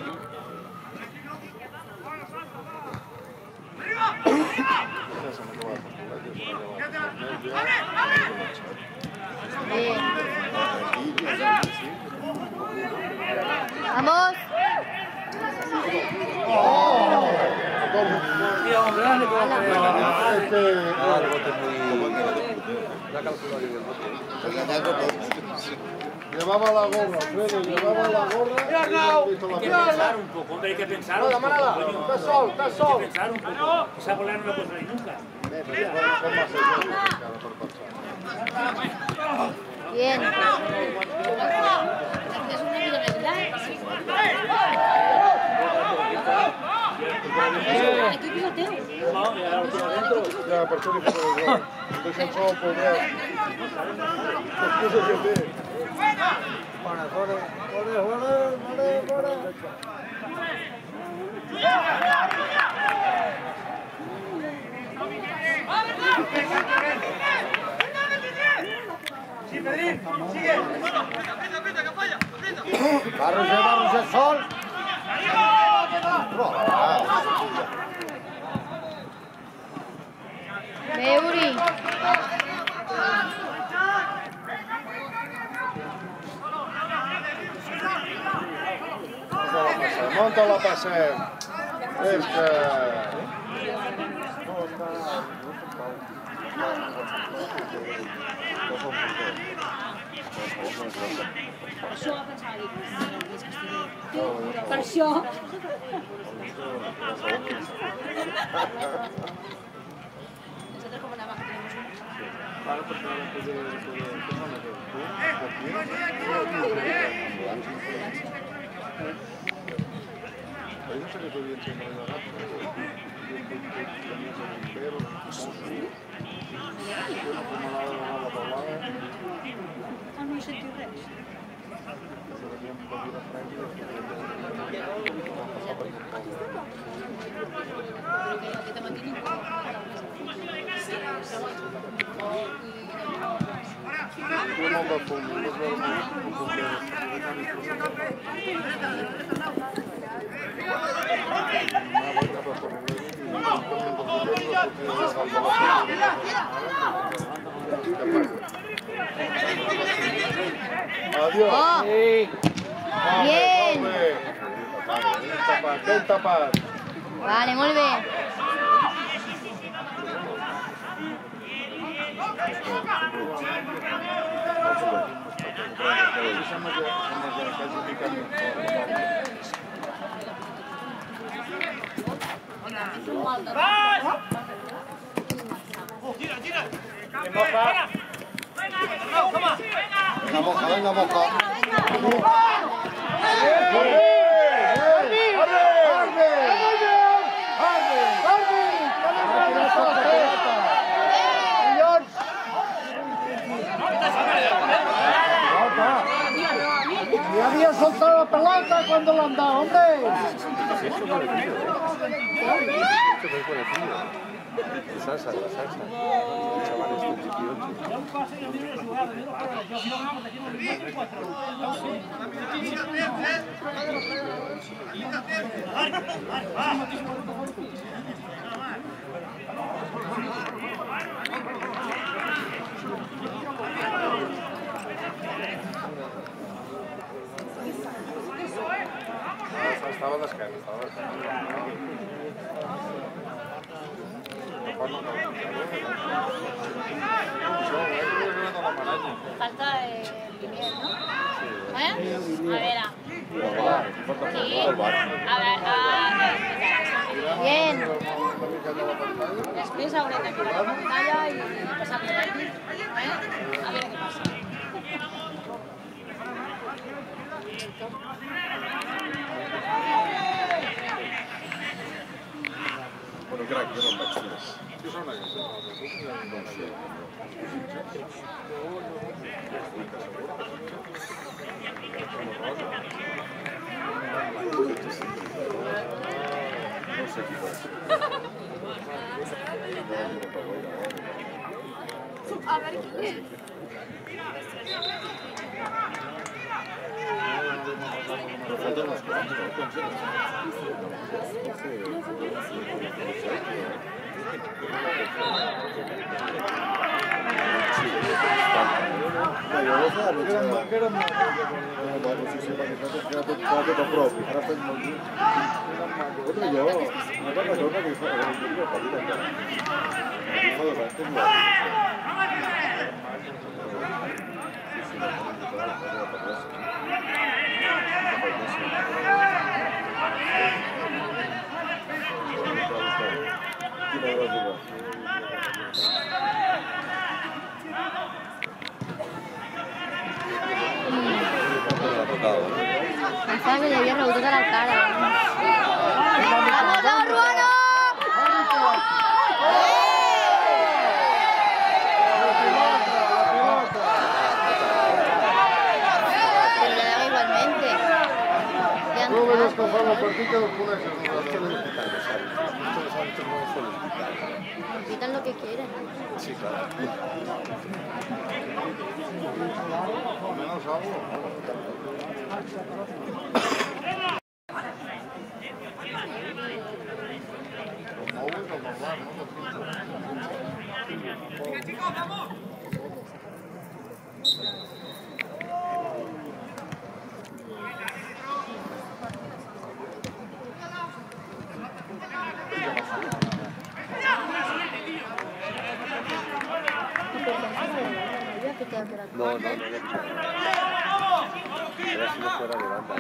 no acabat. Vamos. Este, Ah, el bote muy... La calculadora del bote. Llevaba la gorra, Alfredo, llevaba la gorra y no hizo la Hay que pelota. pensar un poco, hombre, hay que pensar un Nada, poco. nada, coño. estás sol, estás Hay sol. que pensar un poco. Esa bola no la puedes salir nunca. Con más allá, cara, per pensar. Bien. Es una irregularidad. Aquí piloteo. No, ya el gol. Deixa'm sol, sol. Meuri. Monta la passem. És que... No, està... Per això pensava dir, és que estic... Per això... Nosaltres com anava, que tenim un... Para perquè no poder... Com van a fer? Ahí no sé que podien ser molt de gat. Tenies el bombero, el mosso, una pomalada de la taulada, Ah, no he sentit res. que veníem per dir a Franqui, després Adiós. Oh. Molt bé, Bien. molt bé. Ben tapat, ben tapat. Vale, molt bé. Venga, moja, venga, moja. Y había soltado la pelota cuando lo han dado, hombre. Sí, esto es parecido. Esto es parecido. La salsa, la salsa. El chaval este 18. Ah, Estava d'esquerra, estava d'esquerra. Bien. Després haurem d'activar la pantalla i passar per aquí. Eh? A veure què passa. Bueno, crac, jo no em vaig fer. Sí, són aquests. No sé. No sé qui va ser. A ver quién es. Bueno, sí, sí, perquè t'ha tot, t'ha tot a prop. Ara fem molt bé. Bueno, jo, una cosa torna que fa, eh, jo tinc petit encara. Fa dos anys que no Sí, sí, la cosa la cosa de parlar. Quina hora has jugat? ¿Eh? Pensaba que le había rebotado la cara. ¡Vamos, vamos, Ruano! Pero le daba igualmente. Los. Esto no es hospital. Esto no hospital. Quitan lo que quieren. Sí, claro. Menos algo. No, no, no le Era si no fuera de banda.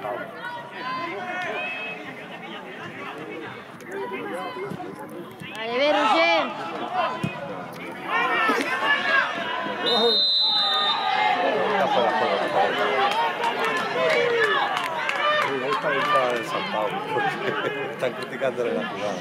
Pablo. Vale, ve, Roger. Está fuera me gusta San Pablo porque están criticándole la jugada.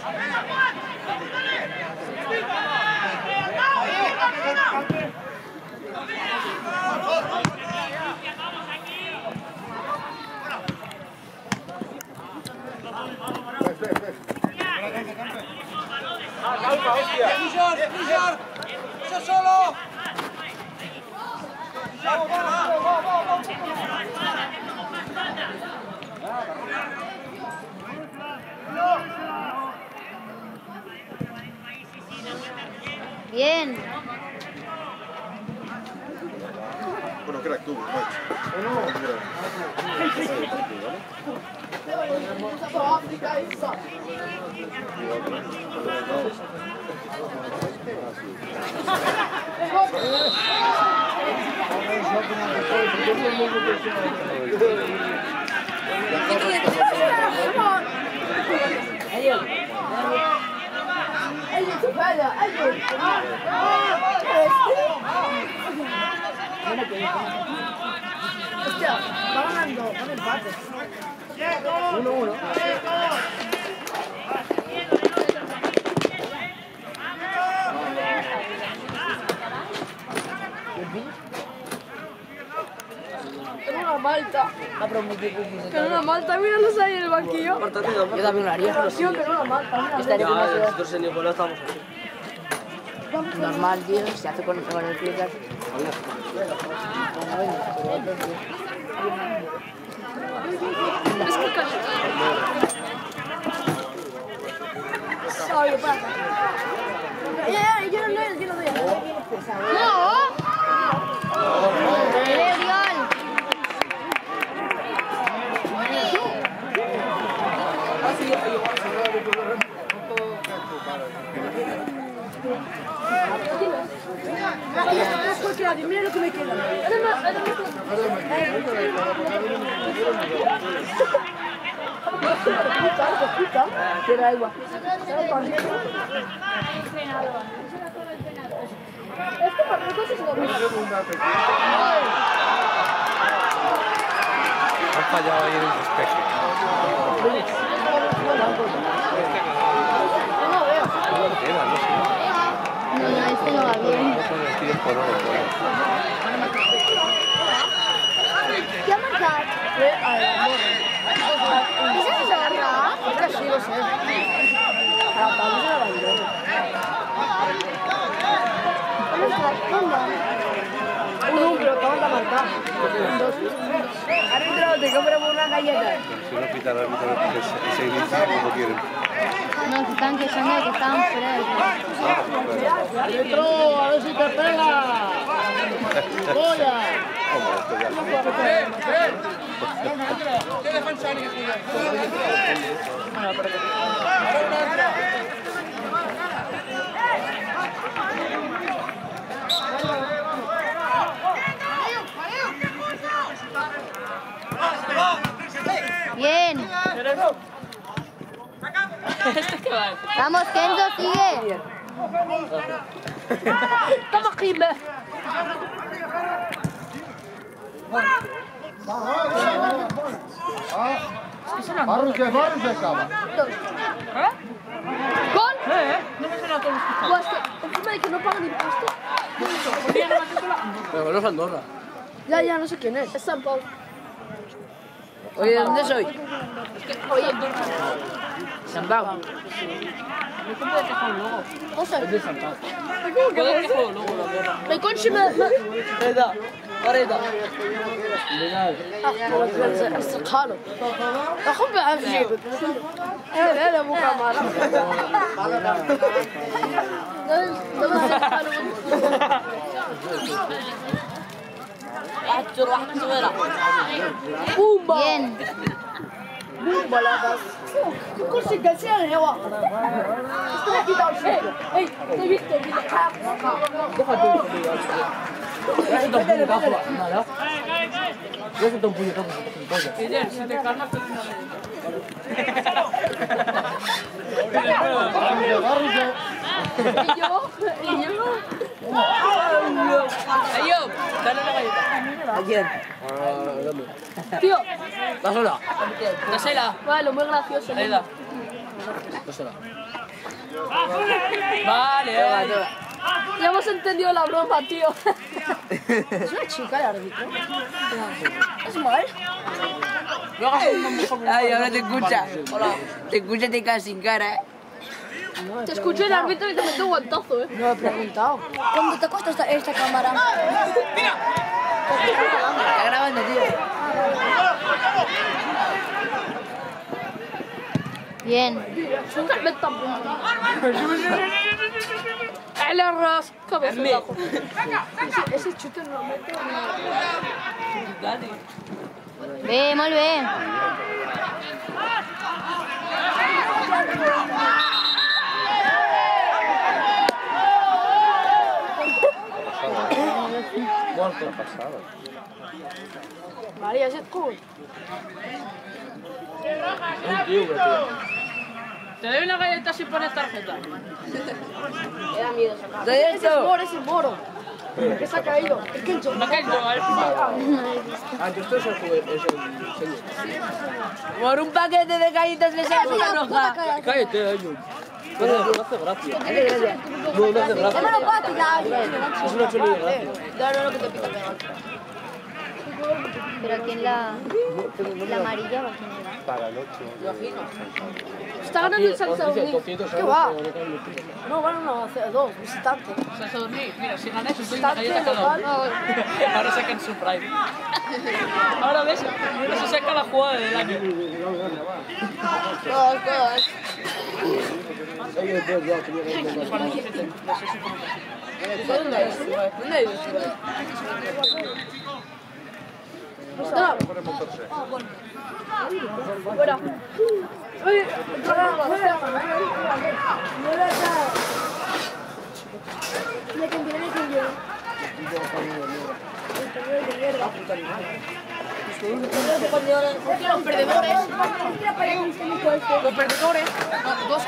Bien. Bueno, crac, Hostia, va ganando, van empate. 1-1. Tengo una malta. Tengo una malta, míralos ahí en el banquillo. Yo también lo haría. Tío, tengo una malta, mira. Estaría con nosotros en Nicolás estamos así. Normal, tío, se hace con, con el pie que hace. Ay, para. Ya, ya, yo no doy, yo no doy. ¡No! ¡Eh, Oriol! Mira lo que me queda. Han fallado ahí en el despeje. No, este no va bien. No con el tiempo, no lo puedo. ¿Qué ha marcat? ¿És Andorra? Que sí, lo sé. A la taula se la bandera. On ha estat? Com va? Un, un, pero acaban de marcar. Dos. Árbitro, te compro una galleta. Si no pita el árbitro, inicio como quieren. No, se están quejando de que estaban fuera del. Árbitro, a ver si te pega. ¡Polla! ¿Cómo? Esto ya. Bien. Vamos, Kenzo, sigue. Toma, Jimbe. Barruke, barruke, cabrón. ¿Gol? Pues. Pero no es Andorra. Ya, ya, no sé quién es. Es San. Hoy de dónde Hancur wah suara. Bumba. Yen. Bumba lah bas. Kau sih gasnya ya wah. Setelah kita sih. Hey, tapi tapi tak. Kau hadir. Я сюда буду капла, надо. Я сюда буду капла, потом ya. Идем, сюда карнак. Y yo. ¿A quién? tío Dásela. Vale muy gracioso. Vale, vale. Ya hemos entendido la broma tío es una chica el árbitro es mal No hagas un Ay, ahora te escucha. Hola. Te escucha y te quedas sin cara, eh. te escucho el árbitro y te meto un guantazo eh no he preguntado ¿cuándo te cuesta esta, esta cámara? Está grabando, tío. Bien. Vete a punto. El arroz, cabeza abajo. Ese, ese chute no mete. Dani. Bé, molt bé. Muerto. María, ese es cool. Un tío, tío. Te doy una galleta si pones tarjeta. Me da miedo sacar. ¿De Ese es moro, ese es moro. Que se ha caído. Es que yo. No, que yo, a ver. Ah, yo estoy es el juguete, es el señor. Por un paquete de galletas le sacas una roja. Cállate, Ayu. No hace- no hace gracia. No, no hace gracia. No me lo puedo tirar. Es una chulilla de gracia. No, no, no, que te pica peor. Pero ¿quién la, la amarilla o quién era? Para el 8. Está ganando el dormir. 200 ¿Qué va? no bueno, no, dos, visitante. Salsa dormir. Mira, si ganas, os doy una galleta cada uno. Ahora sacan su prime. Ahora ves, mira, se saca la jugada del año. Sé si como que- ¿Dónde es? No. Fuera. Oye, fuera, fuera. Los perdedores. Los perdedores. Dos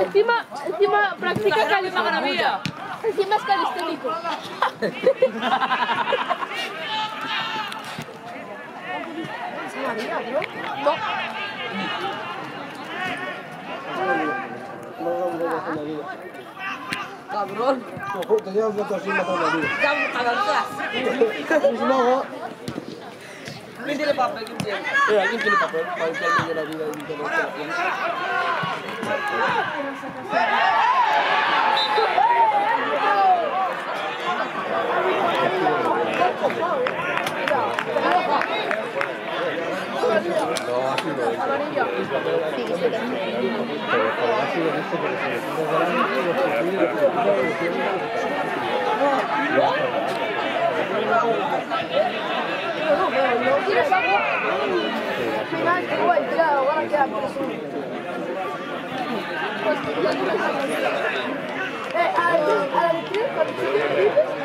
Encima, encima practica calistenia. Encima es calisténico. No. Cabrón. Ojo, te llevas otro así matando la vida. Ya, dos. Pues luego, ¿Quién tiene papel? ¿Quién tiene? eh, ¿alguien tiene papel para limpiarme la vida y? No, pero Eh, al, al, al,